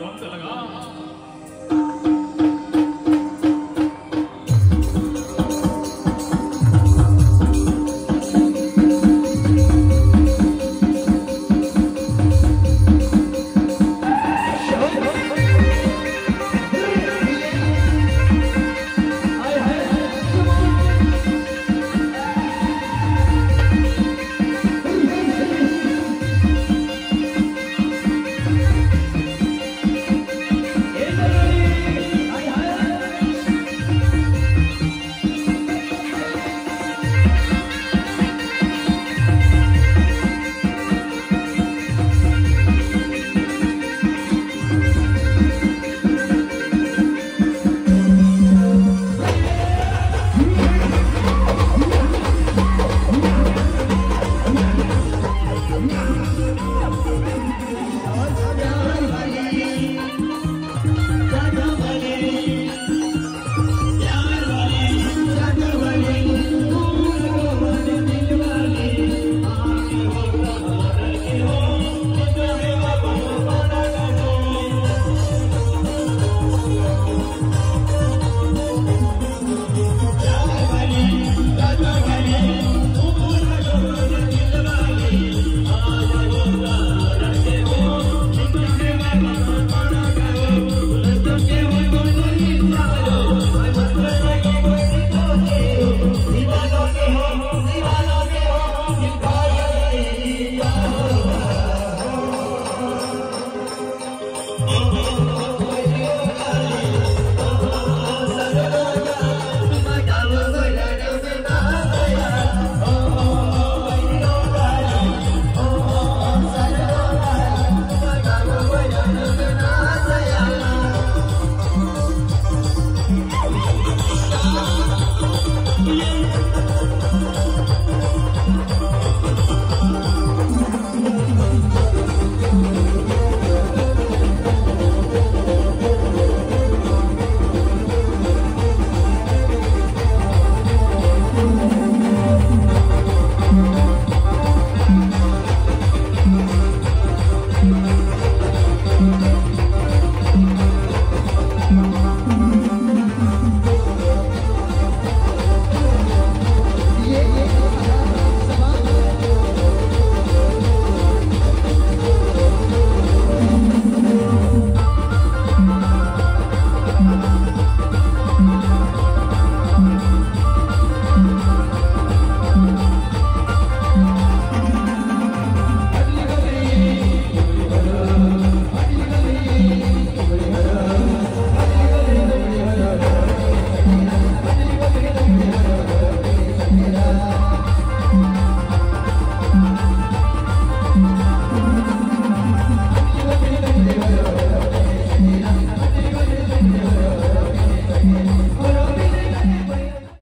王者那！